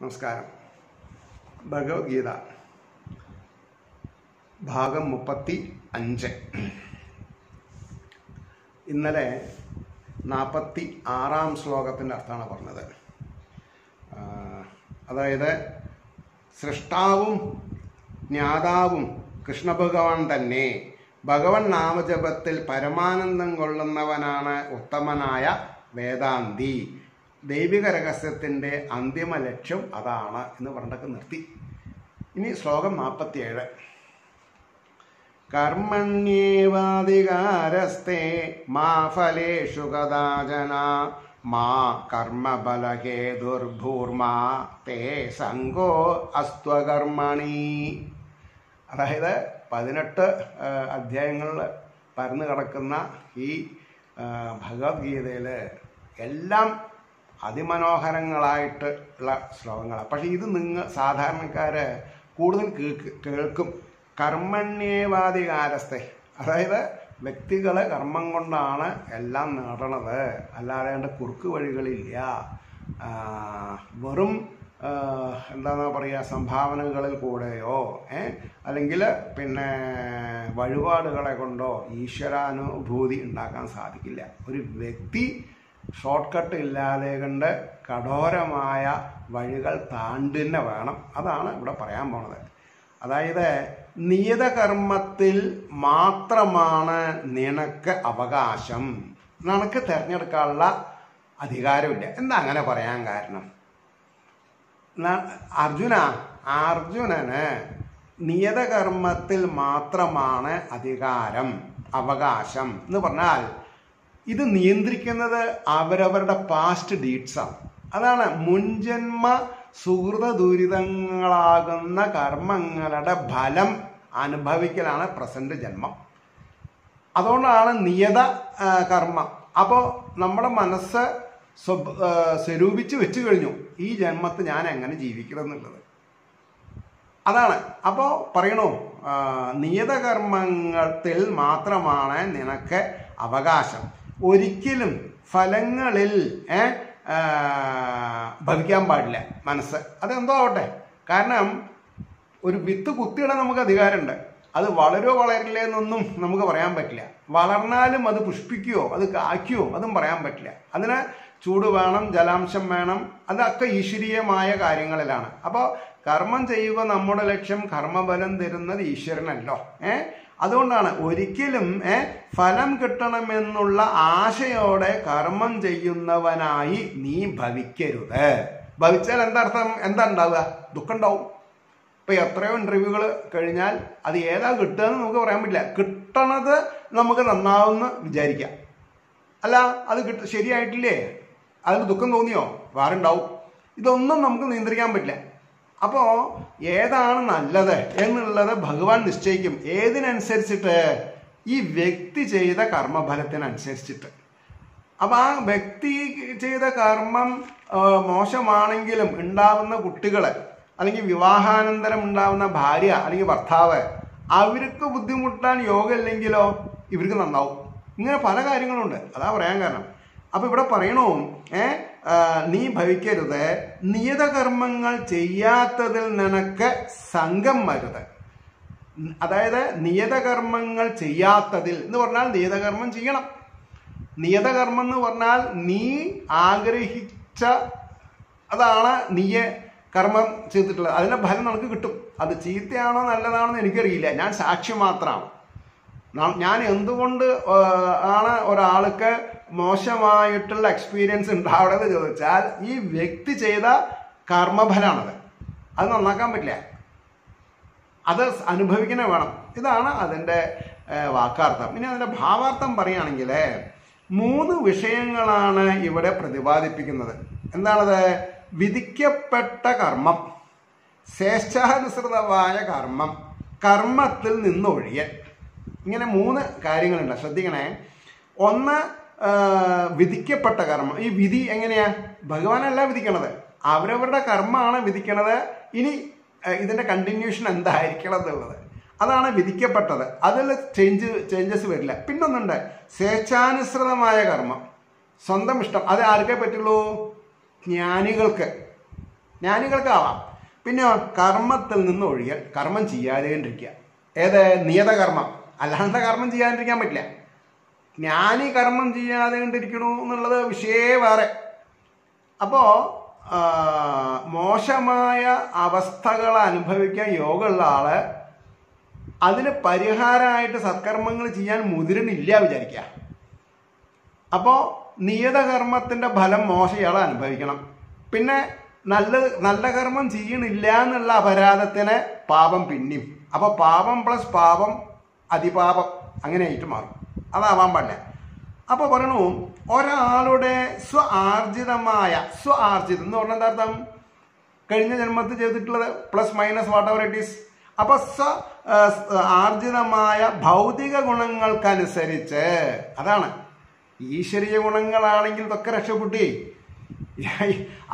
നമസ്കാരം. ഭഗവത്ഗീത ഭാഗം മുപ്പത്തി അഞ്ച് ഇന്നലെ നാൽപ്പത്തി ആറാം ശ്ലോകത്തിന്റെ അർത്ഥമാണ് പറഞ്ഞത്. അതായത് സൃഷ്ടാവും ജ്ഞാതാവും കൃഷ്ണഭഗവാൻ തന്നെ ഭഗവൻ നാമജപത്തിൽ പരമാനന്ദം കൊള്ളുന്നവനാണ് ഉത്തമനായ വേദാന്തി. ദൈവിക രഹസ്യത്തിന്റെ അന്തിമ ലക്ഷ്യം അതാണ് എന്ന് പറഞ്ഞിട്ടൊക്കെ നിർത്തി. ഇനി ശ്ലോകം നാൽപ്പത്തിയേഴ് കർമ്മണ്യേവാധികാരസ്തേ മാ ഫലേഷു കഥാചന മാ കർമ്മബലഹേ ദുർഭൂർമാ തേ സംഗോ അസ്ത്വകർമ്മണി. അതായത് പതിനെട്ട് അധ്യായങ്ങളിൽ പരന്നു കിടക്കുന്ന ഈ ഭഗവത്ഗീതയിൽ എല്ലാം അതിമനോഹരങ്ങളായിട്ട് ഉള്ള ശ്ലോകങ്ങളാണ് പക്ഷേ ഇത് നിങ്ങൾ സാധാരണക്കാര് കൂടുതൽ കേൾക്ക്. കർമ്മണ്യേവാധികാരസ്ഥ. അതായത് വ്യക്തികൾ കർമ്മം കൊണ്ടാണ് എല്ലാം നേടണത്. അല്ലാതെ അതിന്റെ കുറുക്ക് വഴികളില്ല. വെറും ആ, എന്താണെന്നാ പറയുക സംഭാവനകളിൽ കൂടെയോ അല്ലെങ്കിൽ പിന്നെ വഴിപാടുകളെ കൊണ്ടോ ഈശ്വരാനുഭൂതി ഉണ്ടാക്കാൻ സാധിക്കില്ല. ഒരു വ്യക്തി ഷോർട്ട് കട്ട് ഇല്ലാതെ കണ്ട് കഠോരമായ വഴികൾ താണ്ടുന്നെ വേണം. അതാണ് ഇവിടെ പറയാൻ പോണത്. അതായത് നിയതകർമ്മത്തിൽ മാത്രമാണ് നിനക്ക് അവകാശം. നിനക്ക് തിരഞ്ഞെടുക്കാനുള്ള അധികാരമില്ല. എന്താ അങ്ങനെ പറയാൻ കാരണം? അർജുന അർജുനന് നിയതകർമ്മത്തിൽ മാത്രമാണ് അധികാരം അവകാശം എന്ന് പറഞ്ഞാൽ ഇത് നിയന്ത്രിക്കുന്നത് അവരവരുടെ പാസ്റ്റ് ഡീഡ്സാണ് അതാണ് മുൻജന്മ സുഹൃത ദുരിതങ്ങളാകുന്ന കർമ്മങ്ങളുടെ ഫലം അനുഭവിക്കലാണ് പ്രസന്റ് ജന്മം. അതുകൊണ്ടാണ് നിയത കർമ്മം. അപ്പോൾ നമ്മുടെ മനസ്സ് സ്വ- സ്വരൂപിച്ച് വെച്ചു കഴിഞ്ഞു ഈ ജന്മത്തെ ഞാൻ എങ്ങനെ ജീവിക്കണം എന്നുള്ളത്. അതാണ്. അപ്പോൾ പറയണോ നിയതകർമ്മത്തിൽ മാത്രമാണ് നിനക്ക് അവകാശം. ഒരിക്കലും ഫലങ്ങളിൽ ഭവിക്കാൻ പാടില്ല മനസ്സ്. അതെന്തോ ആവട്ടെ. കാരണം ഒരു വിത്ത് കുത്തിയിടാൻ നമുക്ക് അധികാരമുണ്ട്. അത് വളരോ വളരില്ലേ എന്നൊന്നും നമുക്ക് പറയാൻ പറ്റില്ല. വളർന്നാലും അത് പുഷ്പിക്കുകയോ അത് കായ്ക്കുകയോ അതും പറയാൻ പറ്റില്ല. അതിന് ചൂട് വേണം ജലാംശം വേണം അതൊക്കെ ഈശ്വരീയമായ കാര്യങ്ങളിലാണ്. അപ്പോൾ കർമ്മം ചെയ്യുക നമ്മുടെ ലക്ഷ്യം കർമ്മബലം തരുന്നത് ഈശ്വരനല്ലോ ഏ? അതുകൊണ്ടാണ് ഒരിക്കലും ഫലം കിട്ടണമെന്നുള്ള ആശയോടെ കർമ്മം ചെയ്യുന്നവനായി നീ ഭവിക്കരുത്. ഭവിച്ചാൽ എന്താർത്ഥം എന്താ ഉണ്ടാവുക? ദുഃഖം ഉണ്ടാവും. ഇപ്പൊ എത്രയോ ഇന്റർവ്യൂകൾ കഴിഞ്ഞാൽ അത് ഏതാ കിട്ടുക എന്ന് നമുക്ക് പറയാൻ പറ്റില്ല. കിട്ടണത് നമുക്ക് നന്നാവുമെന്ന് വിചാരിക്കാം. അല്ല അത് കിട്ട ശരിയായിട്ടില്ലേ? അതിന് ദുഃഖം തോന്നിയോ? വേറെ ഉണ്ടാവും ഇതൊന്നും നമുക്ക് നിയന്ത്രിക്കാൻ പറ്റില്ല. അപ്പോൾ ഏതാണ് നല്ലത് എന്നുള്ളത് ഭഗവാൻ നിശ്ചയിക്കും. ഏതിനനുസരിച്ചിട്ട്? ഈ വ്യക്തി ചെയ്ത കർമ്മഫലത്തിനനുസരിച്ചിട്ട്. അപ്പൊ ആ വ്യക്തി ചെയ്ത കർമ്മം മോശമാണെങ്കിലും ഉണ്ടാവുന്ന കുട്ടികൾ അല്ലെങ്കിൽ വിവാഹാനന്തരം ഉണ്ടാവുന്ന ഭാര്യ അല്ലെങ്കിൽ ഭർത്താവ് അവർക്ക് ബുദ്ധിമുട്ടാൻ യോഗമില്ലെങ്കിലോ ഇവർക്ക് നന്നാവും. ഇങ്ങനെ പല കാര്യങ്ങളുണ്ട്. അതാ പറയാൻ കാരണം. അപ്പൊ ഇവിടെ പറയണു ഏ ആ, നീ ഭവിക്കരുത്. നിയതകർമ്മങ്ങൾ ചെയ്യാത്തതിൽ നിനക്ക് സംഘം വരുത് അതായത് നിയതകർമ്മങ്ങൾ ചെയ്യാത്തതിൽ എന്ന് പറഞ്ഞാൽ നിയതകർമ്മം ചെയ്യണം. നിയതകർമ്മം എന്ന് പറഞ്ഞാൽ നീ ആഗ്രഹിച്ച അതാണ് നീയെ കർമ്മം ചെയ്തിട്ടുള്ളത്. അതിന്റെ ഫലം നമുക്ക് കിട്ടും. അത് ചീത്തയാണോ നല്ലതാണോ എന്ന് എനിക്കറിയില്ല. ഞാൻ സാക്ഷി മാത്രമാണ്. ഞാൻ എന്തുകൊണ്ട് ആണ് ഒരാൾക്ക് മോശമായിട്ടുള്ള എക്സ്പീരിയൻസ് ഉണ്ടാവണമെന്ന് ചോദിച്ചാൽ ഈ വ്യക്തി ചെയ്ത കർമ്മഫലമാണത്. അത് നന്നാക്കാൻ പറ്റില്ല. അത് അനുഭവിക്കണേ വേണം. ഇതാണ് അതിന്റെ വാക്കാർത്ഥം. ഇനി അതിന്റെ ഭാവാർത്ഥം പറയുകയാണെങ്കിൽ മൂന്ന് വിഷയങ്ങളാണ് ഇവിടെ പ്രതിപാദിപ്പിക്കുന്നത്. എന്താണത്? വിധിക്കപ്പെട്ട കർമ്മം സ്വേച്ഛാനുസൃതമായ കർമ്മം കർമ്മത്തിൽ നിന്നൊഴിയൽ. ഇങ്ങനെ മൂന്ന് കാര്യങ്ങളുണ്ട്. ശ്രദ്ധിക്കണേ. ഒന്ന് വിധിക്കപ്പെട്ട കർമ്മം. ഈ വിധി എങ്ങനെയാ? ഭഗവാനല്ല വിധിക്കണത്. അവരവരുടെ കർമ്മമാണ് വിധിക്കണത്. ഇനി ഇതിന്റെ കണ്ടിന്യൂഷൻ എന്തായിരിക്കണം എന്നുള്ളത്. അതാണ് വിധിക്കപ്പെട്ടത്. അതിൽ ചേഞ്ച് ചേഞ്ചസ് വരില്ല. പിന്നൊന്നുണ്ട്. സ്വേച്ഛാനുസൃതമായ കർമ്മം. സ്വന്തം ഇഷ്ടം. അത് ആർക്കേ പറ്റുള്ളൂ? ജ്ഞാനികൾക്ക്. ജ്ഞാനികൾക്കാവാം. പിന്നെ കർമ്മത്തിൽ നിന്ന് ഒഴിയൽ കർമ്മം ചെയ്യാതെ ഇരിക്കുക ഏത്? നിയതകർമ്മം. അല്ലാണ്ട് കർമ്മം ചെയ്യാതിരിക്കാൻ പറ്റില്ല. ജ്ഞാനി കർമ്മം ചെയ്യാതെ കണ്ടിരിക്കണു എന്നുള്ളത് വിഷയേ വേറെ. അപ്പോൾ മോശമായ അവസ്ഥകൾ അനുഭവിക്കാൻ യോഗമുള്ള ആൾ അതിന് പരിഹാരമായിട്ട് സത്കർമ്മങ്ങൾ ചെയ്യാൻ മുതിരണില്ല വിചാരിക്കുക അപ്പോൾ നിയതകർമ്മത്തിന്റെ ഫലം മോശം ഇയാൾ അനുഭവിക്കണം. പിന്നെ നല്ല നല്ല കർമ്മം ചെയ്യണില്ല എന്നുള്ള അപരാധത്തിന് പാപം പിന്നെയും അപ്പോൾ പാപം പ്ലസ് പാപം അതിപാപം അങ്ങനെയായിട്ട് മാറും. അതാവാൻ പാടില്ല. അപ്പോൾ പറയണു ഒരാളുടെ സ്വ ആർജിതമായ സ്വ ആർജിതം എന്ന് പറഞ്ഞാൽ എന്താ അർത്ഥം? കഴിഞ്ഞ ജന്മത്തിൽ ചെയ്തിട്ടുള്ളത് plus minus whatever it is അപ്പൊ സ്വ ആർജിതമായ ഭൗതിക ഗുണങ്ങൾക്കനുസരിച്ച് അതാണ്. ഈശ്വരീയ ഗുണങ്ങളാണെങ്കിൽ ഇതൊക്കെ രക്ഷപ്പെട്ടി.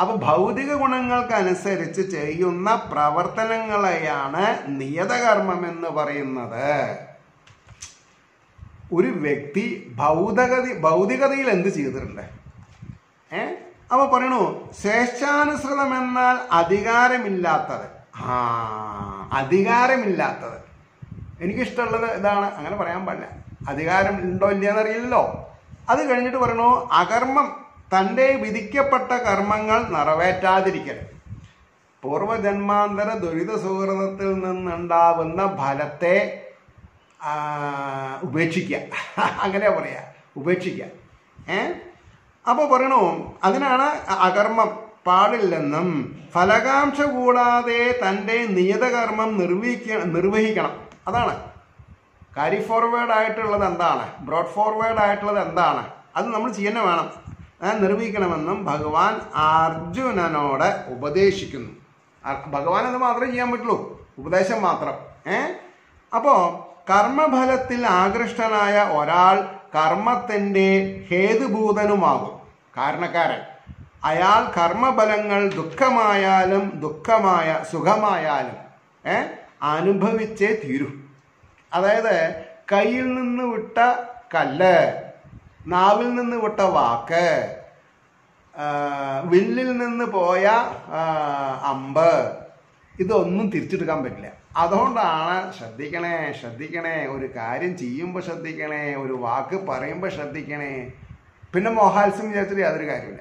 അപ്പൊ ഭൗതിക ഗുണങ്ങൾക്കനുസരിച്ച് ചെയ്യുന്ന പ്രവർത്തനങ്ങളെയാണ് നിയതകർമ്മം എന്ന് പറയുന്നത്. ഒരു വ്യക്തി ഭൗതഗതി ഭൗതികതയിൽ എന്ത് ചെയ്തിട്ടുണ്ട്? ഏ? അപ്പൊ പറയണു സ്വേച്ഛാനുസൃതം എന്നാൽ അധികാരമില്ലാത്തത്. ആ അധികാരമില്ലാത്തത്. എനിക്കിഷ്ടമുള്ളത് ഇതാണ്. അങ്ങനെ പറയാൻ പാടില്ല. അധികാരം ഉണ്ടോ ഇല്ലയെന്ന് അറിയില്ലല്ലോ. അത് കഴിഞ്ഞിട്ട് പറയണു അകർമ്മം തന്റെ വിധിക്കപ്പെട്ട കർമ്മങ്ങൾ നിറവേറ്റാതിരിക്കൽ. പൂർവജന്മാന്തര ദുരിത സുഹൃതത്തിൽ നിന്നുണ്ടാവുന്ന ഫലത്തെ ഉപേക്ഷിക്കുക അങ്ങനെ പറയാ. ഉപേക്ഷിക്കുക ഏ? അപ്പോൾ പറയണു അതിനാണ് അകർമ്മം പാടില്ലെന്നും ഫലകാംക്ഷ കൂടാതെ തന്റെ നിയതകർമ്മം നിർവഹിക്ക നിർവഹിക്കണം. അതാണ്. കാരി ഫോർവേഡ് ആയിട്ടുള്ളത് എന്താണ്? ബ്രോഡ് ഫോർവേഡ് ആയിട്ടുള്ളത് എന്താണ്? അത് നമ്മൾ ചെയ്യുന്ന വേണം. നിർവഹിക്കണമെന്നും ഭഗവാൻ അർജുനനോട് ഉപദേശിക്കുന്നു. ഭഗവാൻ അത് മാത്രമേ ചെയ്യാൻ പറ്റുള്ളൂ. ഉപദേശം മാത്രം. ഏ? അപ്പോൾ കർമ്മഫലത്തിൽ ആകൃഷ്ടനായ ഒരാൾ കർമ്മത്തിന്റെ ഹേതുഭൂതനുമാകും. കാരണക്കാരൻ അയാൾ കർമ്മഫലങ്ങൾ ദുഃഖമായാലും ദുഃഖമായ സുഖമായാലും ഏ അനുഭവിച്ചേ തീരൂ. അതായത് കയ്യിൽ നിന്ന് വിട്ട കല്ല് നാവിൽ നിന്ന് വിട്ട വാക്ക് വില്ലിൽ നിന്ന് പോയ അമ്പ് ഇതൊന്നും തിരിച്ചെടുക്കാൻ പറ്റില്ല. അതുകൊണ്ടാണ് ശ്രദ്ധിക്കണേ ശ്രദ്ധിക്കണേ ഒരു കാര്യം ചെയ്യുമ്പോൾ ശ്രദ്ധിക്കണേ ഒരു വാക്ക് പറയുമ്പോൾ ശ്രദ്ധിക്കണേ. പിന്നെ മോഹാത്സ്യം വിചാരിച്ചിട്ട് യാതൊരു കാര്യമില്ല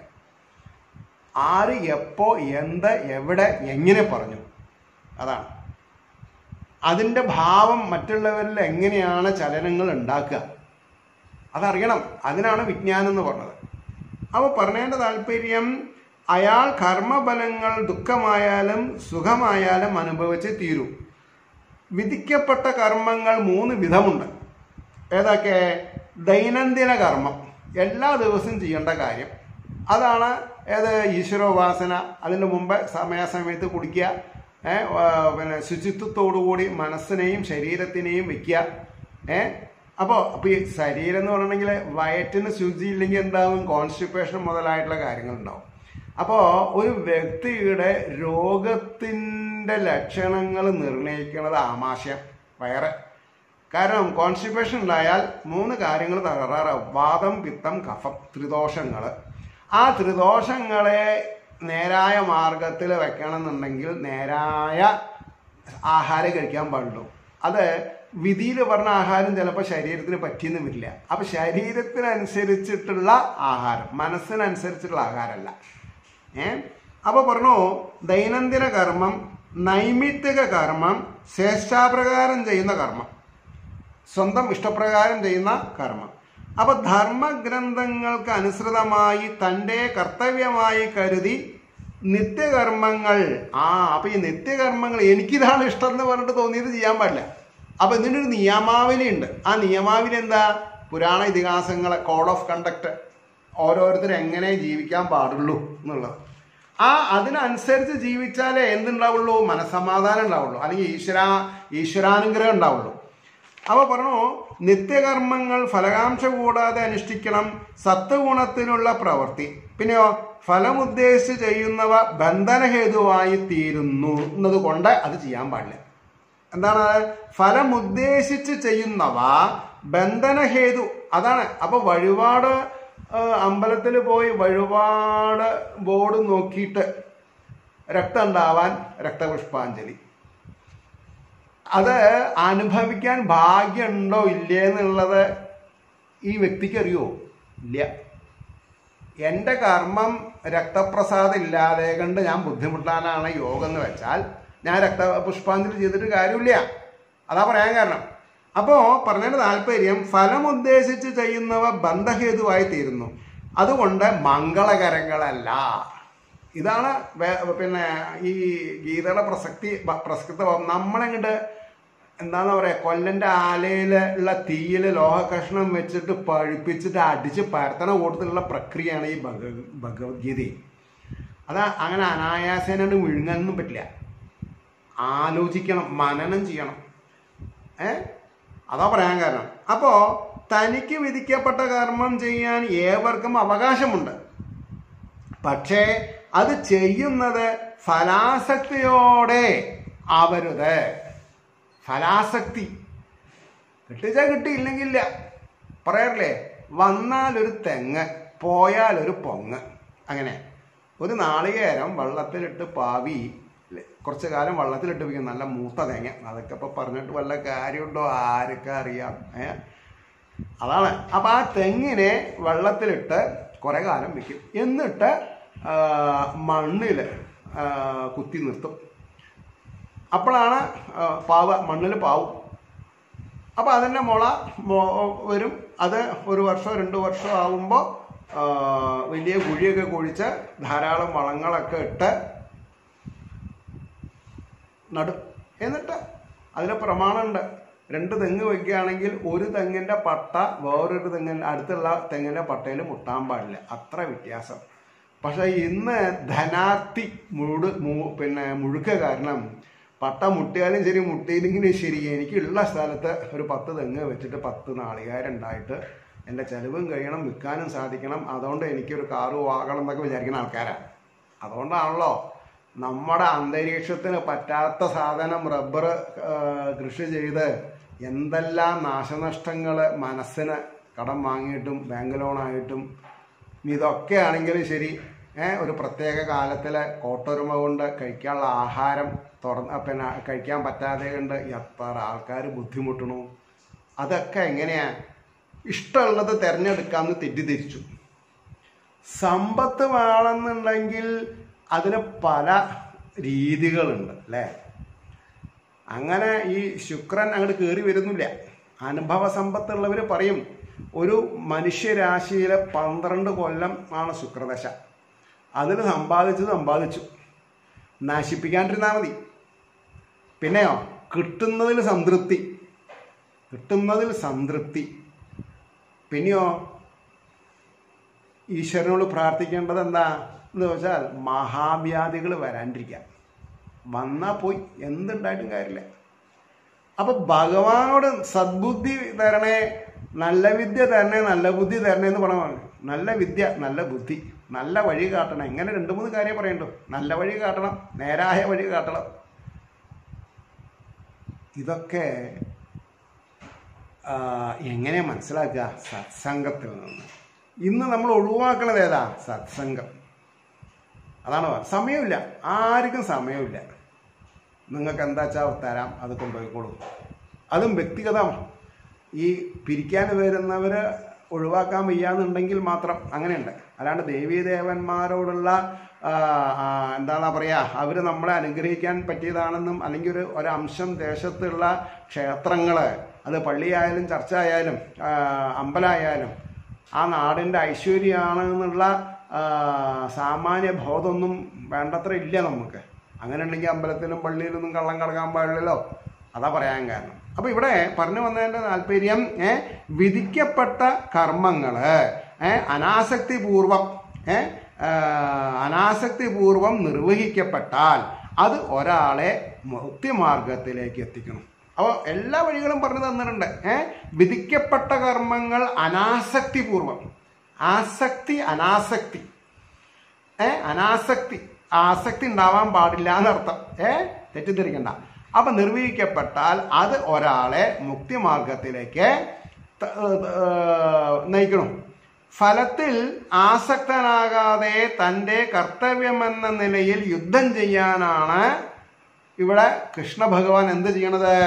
ആര് എപ്പോ എന്ത് എവിടെ എങ്ങനെ പറഞ്ഞു. അതാണ്. അതിന്റെ ഭാവം മറ്റുള്ളവരിൽ എങ്ങനെയാണ് ചലനങ്ങൾ ഉണ്ടാക്കുക. അതറിയണം. അതിനാണ് വിജ്ഞാനം എന്ന് പറഞ്ഞത്. അപ്പോൾ പറഞ്ഞതിന്റെ താല്പര്യം അയാൾ കർമ്മഫലങ്ങൾ ദുഃഖമായാലും സുഖമായാലും അനുഭവിച്ച് തീരൂ. വിധിക്കപ്പെട്ട കർമ്മങ്ങൾ മൂന്ന് വിധമുണ്ട്. ഏതൊക്കെ? ദൈനംദിന കർമ്മം. എല്ലാ ദിവസവും ചെയ്യേണ്ട കാര്യം. അതാണ് ഏത്? ഈശ്വരോപാസന അതിന് മുമ്പ് സമയാസമയത്ത് കുടിക്കുക. പിന്നെ ശുചിത്വത്തോടുകൂടി മനസ്സിനെയും ശരീരത്തിനെയും വയ്ക്കുക ഏ അപ്പോൾ അപ്പോൾ ഈ ശരീരം എന്ന് പറഞ്ഞിട്ടുണ്ടെങ്കിൽ വയറ്റിന് ശുചി ഇല്ലെങ്കിൽ എന്താകും കോൺസ്റ്റിപ്പേഷൻ മുതലായിട്ടുള്ള കാര്യങ്ങൾ ഉണ്ടാവും അപ്പോൾ ഒരു വ്യക്തിയുടെ രോഗത്തിന്റെ ലക്ഷണങ്ങൾ നിർണയിക്കുന്നത് ആമാശയം വയറ്. കാരണം കോൺസ്റ്റിപ്പേഷൻ ഉണ്ടായാൽ മൂന്ന് കാര്യങ്ങൾ തകരാറാവും. വാദം പിത്തം കഫം ത്രിദോഷങ്ങൾ. ആ ത്രിദോഷങ്ങളെ നേരായ മാർഗത്തിൽ വെക്കണമെന്നുണ്ടെങ്കിൽ നേരായ ആഹാരം കഴിക്കാൻ പാടുള്ളൂ. അത് വിധിയിൽ പറഞ്ഞ ആഹാരം ചിലപ്പോൾ ശരീരത്തിന് പറ്റിയെന്ന് വരില്ല. അപ്പം ശരീരത്തിനനുസരിച്ചിട്ടുള്ള ആഹാരം മനസ്സിനനുസരിച്ചിട്ടുള്ള ആഹാരമല്ല. ഏ? അപ്പോൾ പറഞ്ഞു ദൈനംദിന കർമ്മം നൈമിത്തിക കർമ്മം ശേഷാപ്രകാരം ചെയ്യുന്ന കർമ്മം. സ്വന്തം ഇഷ്ടപ്രകാരം ചെയ്യുന്ന കർമ്മം. അപ്പൊ ധർമ്മഗ്രന്ഥങ്ങൾക്ക് അനുസൃതമായി തന്റെ കർത്തവ്യമായി കരുതി നിത്യകർമ്മങ്ങൾ ആ അപ്പൊ ഈ നിത്യകർമ്മങ്ങൾ എനിക്കിതാണ് ഇഷ്ടം എന്ന് പറഞ്ഞിട്ട് തോന്നിയത് ചെയ്യാൻ പാടില്ല. അപ്പൊ ഇതിനൊരു നിയമാവലി ഉണ്ട്. ആ നിയമാവലി എന്താ? പുരാണ ഇതിഹാസങ്ങളെ കോഡ് ഓഫ് കണ്ടക്ട് ഓരോരുത്തർ എങ്ങനെ ജീവിക്കാൻ പാടുള്ളൂ എന്നുള്ളത്. ആ അതിനനുസരിച്ച് ജീവിച്ചാലേ എന്തുണ്ടാവുള്ളൂ? മനസമാധാനം ഉണ്ടാവുള്ളൂ. അല്ലെങ്കിൽ ഈശ്വര ഈശ്വരാനുഗ്രഹം ഉണ്ടാവുള്ളൂ. അപ്പോൾ പറഞ്ഞു നിത്യകർമ്മങ്ങൾ ഫലകാംക്ഷ കൂടാതെ അനുഷ്ഠിക്കണം. സത്വഗുണത്തിനുള്ള പ്രവൃത്തി. പിന്നെയോ ഫലമുദ്ദേശിച്ച് ചെയ്യുന്നവ ബന്ധനഹേതുവായി തീരുന്നു എന്നതുകൊണ്ട് അത് ചെയ്യാൻ പാടില്ല. എന്താണ്? ഫലമുദ്ദേശിച്ച് ചെയ്യുന്നവ ബന്ധനഹേതു. അതാണ്. അപ്പോൾ വഴിപാട് അമ്പലത്തിൽ പോയി വഴിപാട് ബോർഡ് നോക്കിയിട്ട് രക്തം ഉണ്ടാവാൻ രക്തപുഷ്പാഞ്ജലി. അത് അനുഭവിക്കാൻ ഭാഗ്യമുണ്ടോ ഇല്ലേ എന്നുള്ളത് ഈ വ്യക്തിക്ക് അറിയോ ഇല്ല. എന്റെ കർമ്മം രക്തപ്രസാദം ഇല്ലാതെ കണ്ട് ഞാൻ ബുദ്ധിമുട്ടാനാണ് യോഗം എന്ന് വെച്ചാൽ ഞാൻ രക്തപുഷ്പാഞ്ജലി ചെയ്തിട്ട് കാര്യമില്ല. അതാ പറയാൻ കാരണം. അപ്പോൾ പറഞ്ഞതിന്റെ താല്പര്യം ഫലം ഉദ്ദേശിച്ച് ചെയ്യുന്നവ ബന്ധഹേതുവായി തീരുന്നു. അതുകൊണ്ട് മംഗളകരങ്ങളല്ല. ഇതാണ് പിന്നെ ഈ ഗീതയുടെ പ്രസക്തി ബ- പ്രസക്തം നമ്മളെങ്ങോട്ട് എന്താന്ന് പറയാ കൊല്ലന്റെ ആലയിൽ ഉള്ള തീയിൽ ലോഹകഷ്ണം വെച്ചിട്ട് പഴുപ്പിച്ചിട്ട് അടിച്ച് പരത്തണ കൂട്ടത്തിലുള്ള പ്രക്രിയയാണ് ഈ ഭഗ ഭഗവത്ഗീത. അതാ അങ്ങനെ അനായാസേനോട് വിഴുങ്ങാനൊന്നും പറ്റില്ല. ആലോചിക്കണം മനനം ചെയ്യണം. ഏ? അതാ പറയാൻ കാരണം. അപ്പോ തനിക്ക് വിധിക്കപ്പെട്ട കർമ്മം ചെയ്യാൻ ഏവർക്കും അവകാശമുണ്ട്. പക്ഷേ അത് ചെയ്യുന്നത് ഫലാസക്തിയോടെ ആവരുത്. ഫലാസക്തി. കിട്ടിച്ചാൽ കിട്ടിയില്ലെങ്കില്ല പറയാറില്ലേ? ഒരു തെങ്ങ് പോയാൽ ഒരു പൊങ്ങ്. അങ്ങനെ. ഒരു നാളികേരം വെള്ളത്തിലിട്ട് പാവി കുറച്ച് കാലം വെള്ളത്തിലിട്ട് വയ്ക്കും നല്ല മൂത്ത തേങ്ങ. അതൊക്കെ ഇപ്പൊ പറഞ്ഞിട്ട് വല്ല കാര്യമുണ്ടോ? ആരൊക്കെ അറിയാം. ഏ? അതാണ്. അപ്പൊ ആ തെങ്ങിനെ വെള്ളത്തിലിട്ട് കുറെ കാലം വെക്കും. എന്നിട്ട് മണ്ണിൽ കുത്തി നിർത്തും. അപ്പോഴാണ് പാവ മണ്ണിൽ പാവും. അപ്പൊ അതിന്റെ മുള വരും. അത് ഒരു വർഷം രണ്ട് വർഷം ആകുമ്പോൾ വലിയ കുഴിയൊക്കെ കുഴിച്ച് ധാരാളം വളങ്ങളൊക്കെ ഇട്ട് നടും. എന്നിട്ട് അതിന് പ്രമാണമുണ്ട്. രണ്ട് തെങ്ങ് വയ്ക്കുകയാണെങ്കിൽ ഒരു തെങ്ങിന്റെ പട്ട വേറൊരു തെങ്ങിന്റെ അടുത്തുള്ള തെങ്ങിന്റെ പട്ടയിൽ മുട്ടാൻ പാടില്ല. അത്ര വ്യത്യാസം. പക്ഷേ ഇന്ന് ധനാർത്തി മുഴു പിന്നെ മുഴുക്ക കാരണം പട്ട മുട്ടിയാലും ശരി മുട്ടിയില്ലെങ്കിലും ശരി എനിക്കുള്ള സ്ഥലത്ത് ഒരു പത്ത് തെങ്ങ് വെച്ചിട്ട് പത്ത് നാളികാരുണ്ടായിട്ട് എന്റെ ചെലവും കഴിയണം വിൽക്കാനും സാധിക്കണം. അതുകൊണ്ട് എനിക്കൊരു കാറ് വാങ്ങണം എന്നൊക്കെ വിചാരിക്കുന്ന ആൾക്കാരാണ് അതുകൊണ്ടാണല്ലോ നമ്മുടെ അന്തരീക്ഷത്തിന് പറ്റാത്ത സാധനം റബ്ബർ കൃഷി ചെയ്ത് എന്തെല്ലാം നാശനഷ്ടങ്ങൾ മനസ്സിന് കടം വാങ്ങിയിട്ടും ബാങ്ക് ലോണായിട്ടും ഇതൊക്കെ ആണെങ്കിലും ശരി ഒരു പ്രത്യേക കാലത്തിലെ കോട്ടൊരുമ കൊണ്ട് കഴിക്കാനുള്ള ആഹാരം തുറന്ന് പിന്നെ കഴിക്കാൻ പറ്റാതെ കൊണ്ട് എത്ര ആൾക്കാർ ബുദ്ധിമുട്ടണു. അതൊക്കെ എങ്ങനെയാണ് ഇഷ്ടമുള്ളത് തിരഞ്ഞെടുക്കാമെന്ന് തെറ്റിദ്ധരിച്ചു. സമ്പത്ത് വേണമെന്നുണ്ടെങ്കിൽ അതിന് പല രീതികളുണ്ട് അല്ലേ? അങ്ങനെ ഈ ശുക്രൻ അങ്ങോട്ട് കയറി വരുന്നില്ല. അനുഭവ സമ്പത്തുള്ളവർ പറയും ഒരു മനുഷ്യരാശിയിലെ പന്ത്രണ്ട് കൊല്ലം ആണ് ശുക്രദശ. അതിൽ സമ്പാദിച്ചത് സമ്പാദിച്ചു. നശിപ്പിക്കാണ്ടിരുന്നാൽ മതി. പിന്നെയോ കിട്ടുന്നതിൽ സംതൃപ്തി. കിട്ടുന്നതിൽ സംതൃപ്തി. പിന്നെയോ ഈശ്വരനോട് പ്രാർത്ഥിക്കേണ്ടത് എന്താ? എന്ന് വെച്ചാൽ മഹാവ്യാധികൾ വരാണ്ടിരിക്കാം. വന്നാൽ പോയി എന്തുണ്ടായിട്ടും കാര്യമില്ല. അപ്പം ഭഗവാനോട് സദ്ബുദ്ധി തരണേ നല്ല വിദ്യ തരണേ നല്ല ബുദ്ധി തരണേ എന്ന് പറഞ്ഞു നല്ല വിദ്യ നല്ല ബുദ്ധി നല്ല വഴി കാട്ടണം. ഇങ്ങനെ രണ്ട് മൂന്ന് കാര്യം പറയണ്ടോ നല്ല വഴി കാട്ടണം നേരായ വഴി കാട്ടണം. ഇതൊക്കെ എങ്ങനെ മനസ്സിലാക്കുക? സത്സംഗത്തിൽ നിന്ന്. ഇന്ന് നമ്മൾ ഒഴിവാക്കണത് ഏതാ? സത്സംഗം. അതാണ്. സമയമില്ല. ആർക്കും സമയമില്ല. നിങ്ങൾക്ക് എന്താ വെച്ചാൽ തരാം അത് കൊണ്ടുപോയിക്കോളൂ അതും വ്യക്തിഗതമാണ്. ഈ പിരിക്കാൻ വരുന്നവർ ഒഴിവാക്കാൻ വയ്യാന്നുണ്ടെങ്കിൽ മാത്രം അങ്ങനെയുണ്ട്. അല്ലാണ്ട് ദേവീദേവന്മാരോടുള്ള എന്താണ് പറയുക അവർ നമ്മളെ അനുഗ്രഹിക്കാൻ പറ്റിയതാണെന്നും അല്ലെങ്കിൽ ഒരു ഒരംശം ദേശത്തുള്ള ക്ഷേത്രങ്ങൾ അത് പള്ളിയായാലും ചർച്ച ആയാലും ആ, അമ്പലമായാലും ആ നാടിന്റെ ഐശ്വര്യമാണ് എന്നുള്ള ആ, സാമാന്യ ബോധമൊന്നും വേണ്ടത്ര ഇല്ല നമുക്ക്. അങ്ങനെ ഉണ്ടെങ്കിൽ അമ്പലത്തിലും പള്ളിയിലൊന്നും കള്ളം കടക്കാൻ പാടില്ലല്ലോ. അതാ പറയാൻ കാരണം. അപ്പൊ ഇവിടെ പറഞ്ഞു വന്നതിന്റെ താല്പര്യം വിധിക്കപ്പെട്ട കർമ്മങ്ങൾ അനാസക്തി അനാസക്തിപൂർവം അനാസക്തിപൂർവം നിർവഹിക്കപ്പെട്ടാൽ അത് ഒരാളെ മുക്തിമാർഗത്തിലേക്ക് എത്തിക്കണം. അപ്പോൾ എല്ലാ വഴികളും പറഞ്ഞു തന്നിട്ടുണ്ട് വിധിക്കപ്പെട്ട കർമ്മങ്ങൾ അനാസക്തിപൂർവം. ആസക്തി അനാസക്തി. ഏ? അനാസക്തി. ആസക്തി ഉണ്ടാവാൻ പാടില്ല എന്നർത്ഥം. ഏ? തെറ്റിദ്ധരിക്കണ്ട. അപ്പൊ നിർവഹിക്കപ്പെട്ടാൽ അത് ഒരാളെ മുക്തിമാർഗത്തിലേക്ക് നയിക്കണം. ഫലത്തിൽ ആസക്തനാകാതെ തന്റെ കർത്തവ്യമെന്ന നിലയിൽ യുദ്ധം ചെയ്യാനാണ് ഇവിടെ കൃഷ്ണ ഭഗവാൻ എന്ത് ചെയ്യണത്?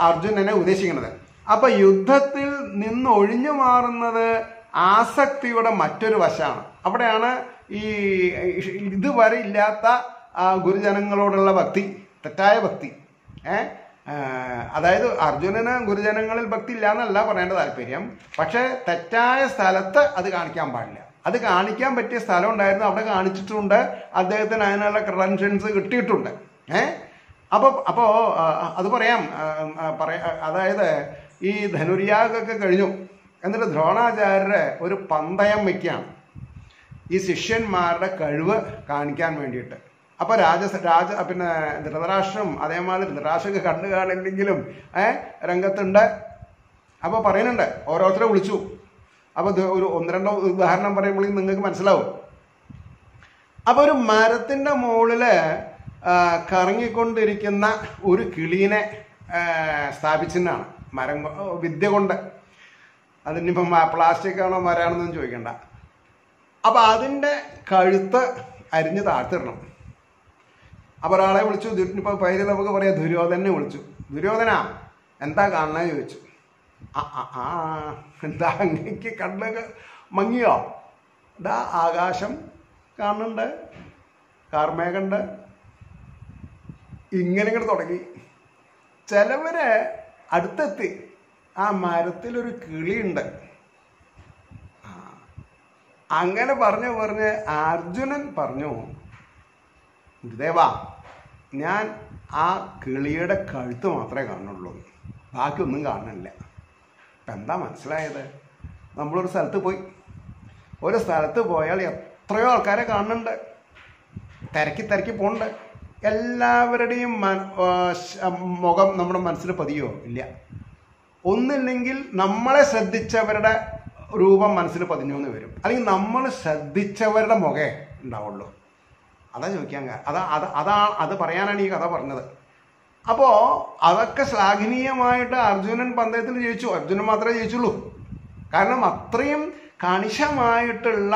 അർജുനനെ ഉദ്ദേശിക്കുന്നത് അപ്പൊ യുദ്ധത്തിൽ നിന്ന് ഒഴിഞ്ഞു മാറുന്നത് ആസക്തിയുടെ മറ്റൊരു വശമാണ്. അവിടെയാണ് ഈ ഇതുവരെ ഇല്ലാത്ത ഗുരുജനങ്ങളോടുള്ള ഭക്തി തെറ്റായ ഭക്തി. ഏ? അതായത് അർജുനന് ഗുരുജനങ്ങളിൽ ഭക്തി ഇല്ല എന്നല്ല പറയേണ്ട താല്പര്യം. പക്ഷേ തെറ്റായ സ്ഥലത്ത് അത് കാണിക്കാൻ പാടില്ല. അത് കാണിക്കാൻ പറ്റിയ സ്ഥലം ഉണ്ടായിരുന്നു അവിടെ കാണിച്ചിട്ടുണ്ട്. അദ്ദേഹത്തിന് അതിനുള്ള ക്രെഡൻഷ്യൻസ് കിട്ടിയിട്ടുണ്ട്. ഏ? അപ്പോൾ അപ്പോൾ അത് പറയാം. പറയാ അതായത് ഈ ധനുര്യാഗൊക്കെ കഴിഞ്ഞു. എന്നിട്ട് ദ്രോണാചാര്യരെ ഒരു പന്തയം വെക്കുകയാണ്. ഈ ശിഷ്യന്മാരുടെ കഴിവ് കാണിക്കാൻ വേണ്ടിയിട്ട്. അപ്പോൾ രാജ രാജ പിന്നെ ധൃതരാഷ്ട്രം അതേമാതിരി ധൃതരാഷ്ട്രക്ക് കണ്ടു കാണില്ലെങ്കിലും ഏഹ് രംഗത്തുണ്ട്. അപ്പോൾ പറയുന്നുണ്ട് ഓരോരുത്തരെ വിളിച്ചു. അപ്പോൾ ഒരു ഒന്ന് രണ്ടോ ഉദാഹരണം പറയുമ്പോഴേക്കും നിങ്ങൾക്ക് മനസ്സിലാവും. അപ്പോൾ ഒരു മരത്തിന്റെ മുകളിൽ കറങ്ങിക്കൊണ്ടിരിക്കുന്ന ഒരു കിളീനെ ആ, സ്ഥാപിച്ചെന്നാണ് മരം വിദ്യ കൊണ്ട്. അതിനിപ്പം പ്ലാസ്റ്റിക് ആണോ മരാണെന്നും ചോദിക്കണ്ട. അപ്പൊ അതിന്റെ കഴുത്ത് അരിഞ്ഞ് താഴ്ത്തിടണം. അപ്പൊ ഒരാളെ വിളിച്ചു ഇപ്പോൾ ഇപ്പൊ പേര് നമുക്ക് പറയാം ദുര്യോധനെ വിളിച്ചു. ദുര്യോധന എന്താ കാണണേ ചോദിച്ചു. ആ ആ, എന്താ അങ്ങേക്ക് കണ്ണൊക്കെ മങ്ങിയോ? ഇതാ ആകാശം കാണുന്നുണ്ട് കാർമേഘണ്ട് ഇങ്ങനെ ഇങ്ങോട്ട് തുടങ്ങി. ചിലവരെ അടുത്തെത്തി. ആ മരത്തിലൊരു കിളിയുണ്ട്. അങ്ങനെ പറഞ്ഞു പറഞ്ഞ് അർജുനൻ പറഞ്ഞു ഗുരുദേവാ ഞാൻ ആ കിളിയുടെ കഴുത്ത് മാത്രമേ കാണുള്ളൂ ബാക്കിയൊന്നും കാണുന്നില്ല. ഇപ്പം എന്താ മനസ്സിലായത്? നമ്മളൊരു സ്ഥലത്ത് പോയി. ഒരു സ്ഥലത്ത് പോയാൽ എത്രയോ ആൾക്കാരെ കാണുന്നുണ്ട്. തിരക്കി തിരക്കി പോകുന്നുണ്ട് എല്ലാവരുടെയും മുഖം നമ്മുടെ മനസ്സിൽ പതിയോ? ഇല്ല. ഒന്നില്ലെങ്കിൽ നമ്മളെ ശ്രദ്ധിച്ചവരുടെ രൂപം മനസ്സിൽ പതിഞ്ഞു എന്ന് വരും. അല്ലെങ്കിൽ നമ്മൾ ശ്രദ്ധിച്ചവരുടെ മുഖേ ഉണ്ടാവുള്ളൂ. അതാ ചോദിക്കാൻ അതാ അത് അതാ അത് പറയാനാണ് ഈ കഥ പറഞ്ഞത്. അപ്പോൾ അതൊക്കെ ശ്ലാഘനീയമായിട്ട് അർജുനൻ പന്തയത്തിൽ ജയിച്ചു. അർജുനൻ മാത്രമേ ജയിച്ചുള്ളൂ. കാരണം അത്രയും കണിശമായിട്ടുള്ള